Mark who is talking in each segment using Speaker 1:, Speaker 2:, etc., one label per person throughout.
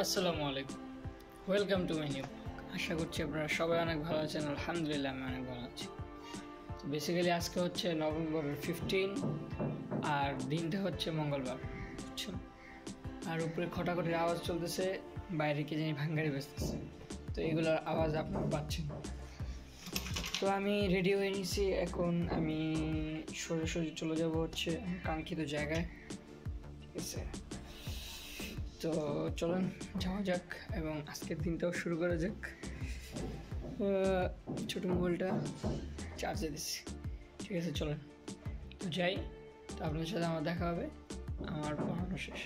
Speaker 1: আসসালামু আলাইকুম। Welcome to my new আশা করছি আপনারা সবাই অনেক ভালো আছেন, আলহামদুলিল্লাহ আমি অনেক ভালো আছি। বেসিক্যালি আজকে হচ্ছে নভেম্বরের ফিফটিন আর দিনটা হচ্ছে মঙ্গলবার বুঝছেন আর উপরে খটাখটির আওয়াজ চলতেছে, বাইরে কে জানি ভাঙ্গারি বেসতেছে তো এগুলোর আওয়াজ আপনারা পাচ্ছেন। তো আমি রেডি হয়ে নিয়েছি এখন আমি সরাসরি চলে যাব হচ্ছে কাঙ্ক্ষিত জায়গায়। ঠিক আছে? তো চলুন, যাওয়া যাক এবং আজকের দিনটাও শুরু করা যাক। ছোটো মোবাইলটা চার্জে দিচ্ছি। ঠিক আছে, চলুন। তো যাই, তো আপনার সাথে আমার দেখা হবে, আমার পড়ানো শেষ।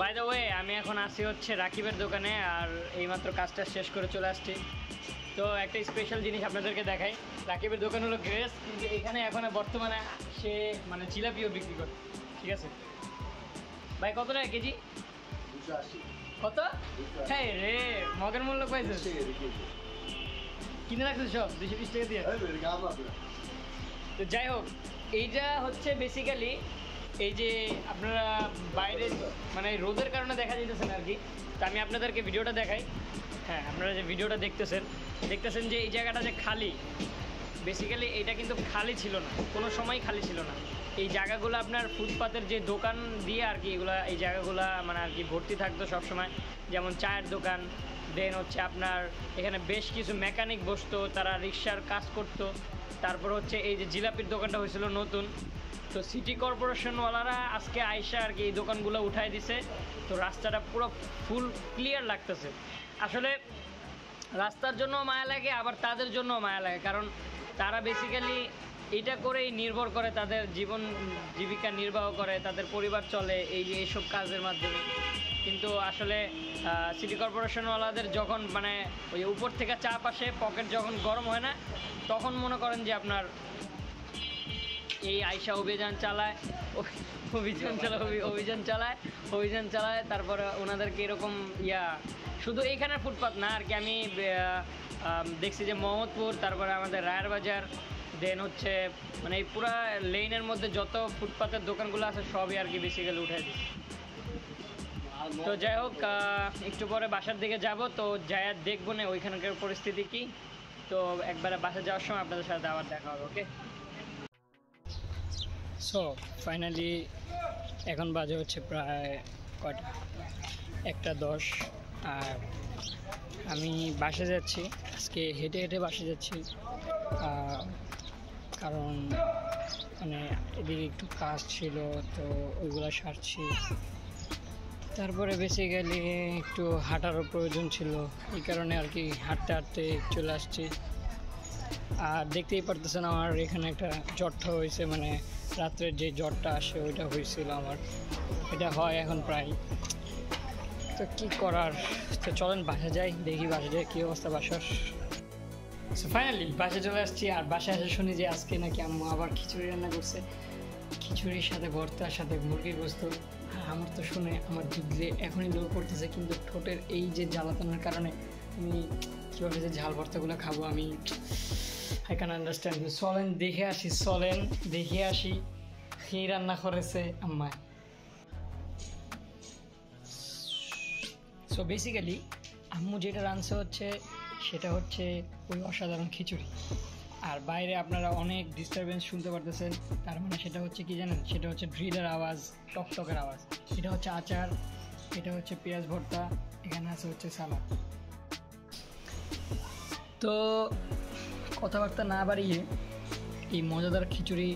Speaker 1: বাই দ্য ওয়ে আমি এখন আসি হচ্ছে রাকিবের দোকানে আর এইমাত্র কাজটা শেষ করে চলে আসছি। তো একটা স্পেশাল জিনিস আপনাদেরকে দেখাই। রাকিবের দোকান হলো গ্রেস কিন্তু এখানে এখন বর্তমানে সে মানে জিলাপিও বিক্রি করে ঠিক আছে? ভাই কত টাকা কেজি? কত? হ্যাঁ রে মগের মূল্য পাইছে কিনে রাখছিস সব? দুশো বিশ টাকা দিয়ে? তো যাই হোক এইটা হচ্ছে বেসিক্যালি এই যে আপনারা বাইরে মানে রোদের কারণে দেখা যাইতেছেন আর কি তো আমি আপনাদেরকে ভিডিওটা দেখাই। হ্যাঁ আপনারা যে ভিডিওটা দেখতেছেন দেখতেছেন যে এই জায়গাটা যে খালি। বেসিক্যালি এটা কিন্তু খালি ছিল না কোনো সময় খালি ছিল না। এই জায়গাগুলো আপনার ফুটপাতের যে দোকান দিয়ে আর কি এগুলো, এই জায়গাগুলো মানে আর কি ভর্তি থাকতো সবসময়। যেমন চায়ের দোকান দেন হচ্ছে আপনার এখানে বেশ কিছু মেকানিক বসতো, তারা রিক্সার কাজ করতো। তারপর হচ্ছে এই যে জিলাপির দোকানটা হয়েছিল নতুন। তো সিটি কর্পোরেশনওয়ালারা আজকে আইসা আর কি এই দোকানগুলো উঠাই দিছে। তো রাস্তাটা পুরো ফুল ক্লিয়ার লাগতেছে। আসলে রাস্তার জন্য মায়া লাগে, আবার তাদের জন্য মায়া লাগে। কারণ তারা বেসিক্যালি এটা করেই নির্ভর করে তাদের জীবন, জীবিকা নির্বাহ করে, তাদের পরিবার চলে, এই যে এইসব কাজের মাধ্যমে। কিন্তু আসলে সিটি কর্পোরেশনওয়ালাদের যখন মানে ওই উপর থেকে চাপ আসে পকেট যখন গরম হয় না, তখন মনে করেন যে আপনার এই আয়সা অভিযান চালায়। অভিযান চালায় অভিযান চালায় অভিযান চালায়, তারপরে ওনাদেরকে এরকম ইয়া, শুধু এইখানের ফুটপাত না, আর কি আমি দেখছি যে মোহাম্মদপুর, তারপরে আমাদের রায়ের বাজার দেন হচ্ছে মানে এই পুরা লেনের মধ্যে যত ফুটপাতের দোকানগুলো আছে, সবই আর কি বেসিক্যালি উঠে দিচ্ছে তো যাই হোক একটু পরে বাসার দিকে যাব, তো আর দেখব না ওইখানকার পরিস্থিতি কি। তো একবারে বাসা যাওয়ার সময় আপনাদের সাথে আবার দেখা হবে ওকে সো ফাইনালি এখন বাজে হচ্ছে প্রায় কটা একটা দশ। আর আমি বাসে যাচ্ছি। আজকে হেঁটে হেঁটে বাসে যাচ্ছি। কারণ মানে এদিকে একটু কাজ ছিল, তো ওইগুলো সারছি। তারপরে বেসিক্যালি একটু হাঁটারও প্রয়োজন ছিল। এই কারণে আর কি হাঁটতে হাঁটতে চলে আসছি। আর দেখতেই পারতেছেন আমার এখানে একটা জ্বরটা হয়েছে মানে রাত্রের যে জ্বরটা আসে, ওইটা হয়েছিল আমার। এটা হয় এখন প্রায়। তো কি করার? তো চলেন বাসা যাই, দেখি বাসা যাই, কী অবস্থা বাসার। সো ফাইনালি বাসা চলে আসছি, আর বাসায় এসে শুনি যে আজকে নাকি আম্মু আবার খিচুড়ি রান্না করছে। খিচুড়ির সাথে ভর্তার সাথে মুরগির গোস্ত। আমার তো শুনে আমার দিয়ে এখনই লোক করতেছে, কিন্তু ঠোঁটের এই যে জ্বালাতনের কারণে আমি কীভাবে যে ঝাল ভর্তাগুলো খাব আমি আই ক্যান আন্ডারস্ট্যান্ড চলেন, দেখে আসি, চলেন, দেখে আসি। কি রান্না করেছে? আম্মায় সো বেসিক্যালি আম্মু যেটা রাঁধছে হচ্ছে, সেটা হচ্ছে ওই অসাধারণ খিচুড়ি। আর বাইরে আপনারা অনেক ডিস্টারবেন্স শুনতে পারতেছেন, তার মানে সেটা হচ্ছে কি জানেন? সেটা হচ্ছে ড্রিলের আওয়াজ, টকটকের আওয়াজ। এটা হচ্ছে আচার, এটা হচ্ছে পেঁয়াজ ভর্তা, এখানে আছে হচ্ছে সালাদ। তো কথাবার্তা না বাড়িয়ে এই মজাদার খিচুড়ি,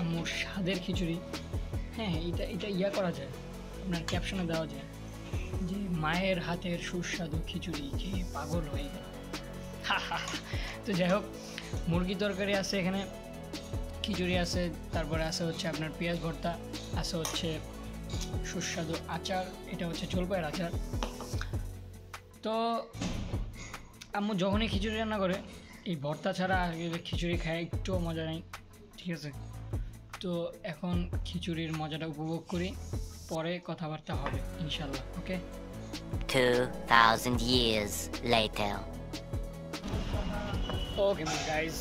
Speaker 1: আম্মুর স্বাদের খিচুড়ি হ্যাঁ এটা এটা ইয়া করা যায়, আপনার ক্যাপশনে দেওয়া যায়, যে মায়ের হাতের সুস্বাদু খিচুড়ি খেয়ে পাগল হয়ে গেল। তো যাই হোক মুরগি তরকারি আছে এখানে, খিচুড়ি আছে, তারপরে আছে হচ্ছে আপনার পেঁয়াজ ভর্তা, আছে হচ্ছে সুস্বাদু আচার, এটা হচ্ছে জলপাইয়ের আচার। তো আম্মু যখনই খিচুড়ি রান্না করে এই ভর্তা ছাড়া খিচুড়ি খায় একটুও মজা নেই ঠিক আছে? তো এখন খিচুড়ির মজাটা উপভোগ করি পরে কথাবার্তা হবে ইনশাল্লাহ okay?
Speaker 2: 2,000 years later.
Speaker 1: Okay guys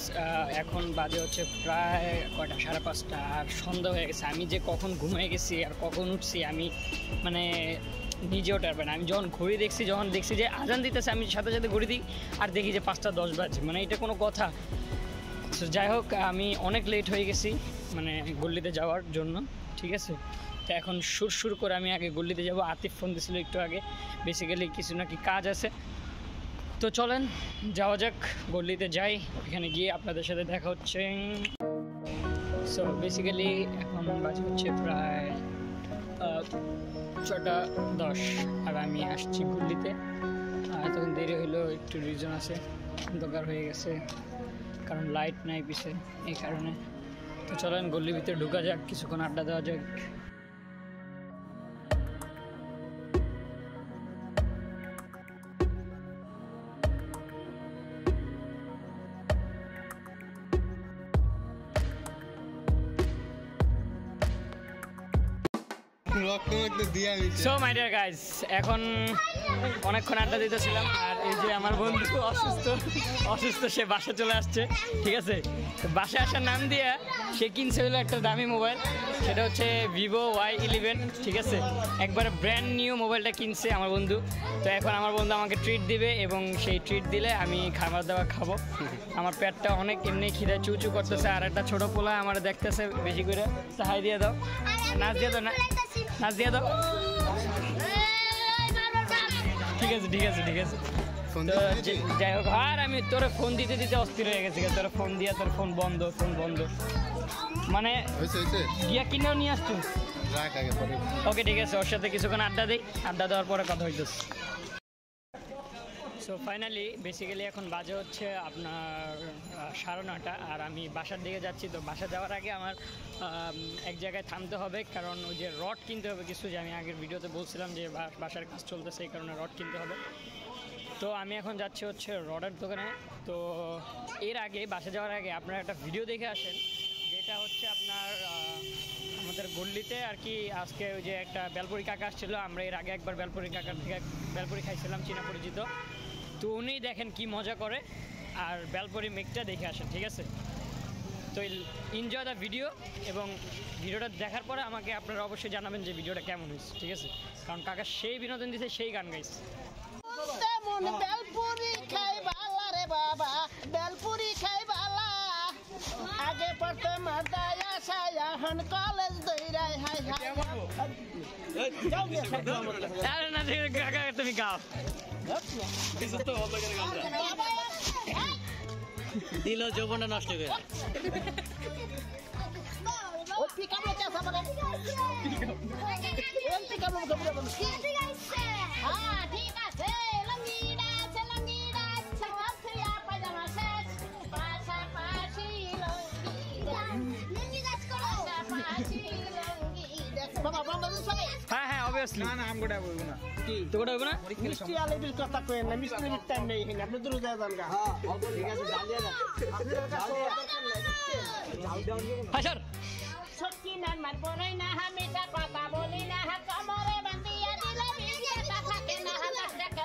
Speaker 1: এখন বাজে হচ্ছে প্রায় কয়টা? সাড়ে পাঁচটা আর সন্ধ্যা হয়ে গেছে। আমি যে কখন ঘুমিয়ে গেছি আর কখন উঠছি আমি মানে নিজেও টের না। আমি যখন ঘড়ি দেখছি, যখন দেখছি যে আজান দিতেছে, আমি সাথে সাথে ঘড়ি দিই আর দেখি যে পাঁচটা দশ বাজে মানে এটা কোনো কথা। তো যাই হোক, আমি অনেক লেট হয়ে গেছি মানে গল্লিতে যাওয়ার জন্য, ঠিক আছে? তো এখন সুর সুর করে আমি আগে গল্লিতে যাব। আতিফ ফোন দিয়েছিল একটু আগে। বেসিক্যালি কিছু নাকি কাজ আছে। তো চলেন, যাওয়া যাক, গল্লিতে যাই। ওখানে গিয়ে আপনাদের সাথে দেখা হচ্ছে। সো বেসিক্যালি এখন বাজে হচ্ছে প্রায় ছটা দশ, আর আমি আসছি গুল্লিতে। এতক্ষণ দেরি হইল, একটু রিজন আছে দরকার হয়ে গেছে, কারণ লাইট নাই পিছে, এই কারণে। তো চলেন, গল্লির ভিতরে ঢুকা যাক, কিছুক্ষণ আড্ডা দেওয়া যাক। সো মাই ডিয়ার গাইস এখন অনেকক্ষণ আড্ডা দিতেছিলাম, আর এই যে আমার বন্ধু অসুস্থ অসুস্থ, সে বাসা চলে আসছে, ঠিক আছে? তো বাসায় আসার নাম দিয়ে সে কিনছে হলো একটা দামি মোবাইল, সেটা হচ্ছে ভিভো ওয়াই ইলেভেন ঠিক আছে? একবারে ব্র্যান্ড নিউ মোবাইলটা কিনছে আমার বন্ধু। তো এখন আমার বন্ধু আমাকে ট্রিট দিবে, এবং সেই ট্রিট দিলে আমি খাবার দাবার খাব। আমার পেটটা অনেক এমনি খিদে চুচু করতেছে, আর একটা ছোটো পোলা আমার দেখতেছে, বেশি করে। সাহাই দিয়ে দাও। নাচ দিয়ে দাও, না নাচ দিয়ে দাও। ঠিক আছে ঠিক আছে ঠিক আছে। যাই হোক আর আমি তোর ফোন দিতে দিতে অস্থির হয়ে গেছি তোর ফোন দিয়ে তোর ফোন বন্ধ ফোন বন্ধ। মানে গিয়া কিনেও নিয়ে আসছো? ওকে ঠিক আছে ওর সাথে কিছুক্ষণ আড্ডা দিই। আড্ডা দেওয়ার পরে কথা হইতেছে। সো ফাইনালি বেসিক্যালি এখন বাজে হচ্ছে আপনার সাড়ে নটা আর আমি বাসার দিকে যাচ্ছি। তো বাসা যাওয়ার আগে আমার এক জায়গায় থামতে হবে, কারণ ওই যে রড কিনতে হবে কিছু, যে আমি আগের ভিডিওতে বলছিলাম যে বাসার কাজ চলতে সেই কারণে রড কিনতে হবে। তো আমি এখন যাচ্ছি হচ্ছে রডের দোকানে। তো এর আগে, বাসা যাওয়ার আগে আপনারা একটা ভিডিও দেখে আসেন, যেটা হচ্ছে আপনার আমাদের গল্লিতে আর কি, আজকে ওই যে একটা বেলপুরি কাকা আসছিল। আমরা এর আগে একবার বেলপুরি কাকার থেকে বেলপুরি খাইছিলাম, চীনা পরিচিত। তো উনি দেখেন কি মজা করে। আর বেলপরি মেঘটা দেখে আসেন, ঠিক আছে? তো এনজয় দ্য ভিডিও এবং ভিডিওটা দেখার পরে আমাকে আপনারা অবশ্যই জানাবেন যে ভিডিওটা কেমন হয়েছে, ঠিক আছে? কারণ কাকা সেই বিনোদন দিতে সেই গান গাইছে।
Speaker 3: বাবা, বেলপুরি খাই বালা আগে পড়তে মাদায় আসায় এখন কলেজ দইরাই হাই হাই।
Speaker 1: আরে না কাকা তুমি গাও।
Speaker 4: দিল যৌবনটা নষ্ট করে
Speaker 3: ওই পিকআপ লোকে আছে। আমাকে ওই পিকআপ লোকে
Speaker 5: হ্যাঁ ঠিক আছে
Speaker 1: হ্যাঁ হ্যাঁ অবভিয়াসলি না না আমগোটা বলব না। কি? তো কোটা বলব না?
Speaker 3: মিষ্টি আলিবির কথা কই না মিষ্টি আলিবির টাইম নেই এখানে। আপনি দূরে যায় যান গা ঠিক আছে জালিয়া যান
Speaker 1: হাসার
Speaker 5: সত্যি নান পড়ই না হামেশা কথা বলি না। হা কমরে বান্ধিয়া দিলে বিয়েটা থাকে না। হা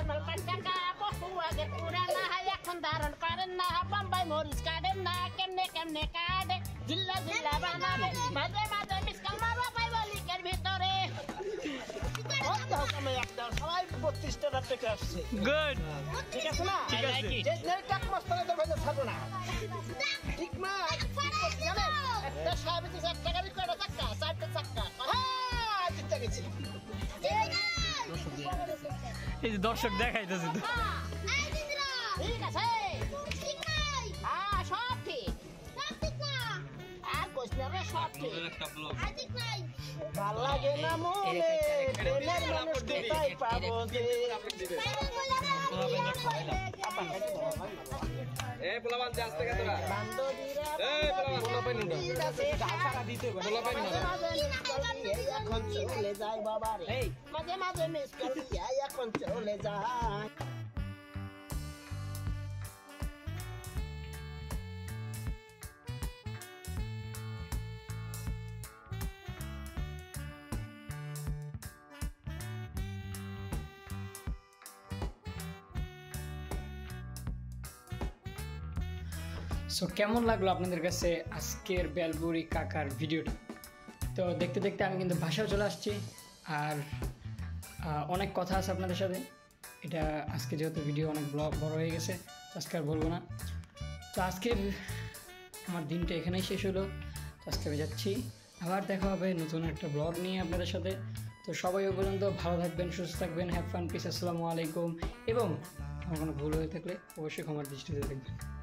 Speaker 5: দশ পাঁচ টাকা বহু আগে পুরা না এখন ধারণ করেন না। বাম্বাই মরিচ মাঝে মাঝে মিসকাল মারা পাই বলিকের ভিতরে
Speaker 3: আমি একটা সবাই বত্রিশটা আসছে
Speaker 1: গুড
Speaker 3: ঠিক আছে না
Speaker 1: ঠিক আছে।
Speaker 3: যে নেলটাক মস্তানে তো ভাই থাকব না ঠিক না জানেন একটা সাহেবের দিকে এক টাকা বিক্রি চাক্কা চারটে চাক্কা হ্যাঁ জিতে গেছি
Speaker 1: এই যে দর্শক দেখাইতেছে তো
Speaker 5: ঠিক আছে আর কোশ্চেন সব ঠিক
Speaker 3: ভালো লাগে না মনে প্রেমের মানুষ কোথায় পাবো যে বান্ধবীরা এখন চলে যায় বাবা রে মাঝে মাঝে মিস করি এখন চলে যায়
Speaker 1: সো কেমন লাগল আপনাদের কাছে আজকের বেলবুড়ি কাকার ভিডিওটা? তো দেখতে দেখতে আমি কিন্তু বাসাও চলে আসছি। আর অনেক কথা আছে আপনাদের সাথে। এটা আজকে যেহেতু ভিডিও অনেক ব্লগ বড় হয়ে গেছে আজকে আর বলব না। তো আজকে আমার দিনটা এখানেই শেষ হলো। তো আজকে আমি যাচ্ছি। আবার দেখা হবে নতুন একটা ব্লগ নিয়ে আপনাদের সাথে। তো সবাই ওই পর্যন্ত ভালো থাকবেন, সুস্থ থাকবেন হ্যাভ ফান পিস আসসালামু আলাইকুম। এবং আমার কোনো ভুল হয়ে থাকলে অবশ্যই ক্ষমার দৃষ্টিতে দেখবেন।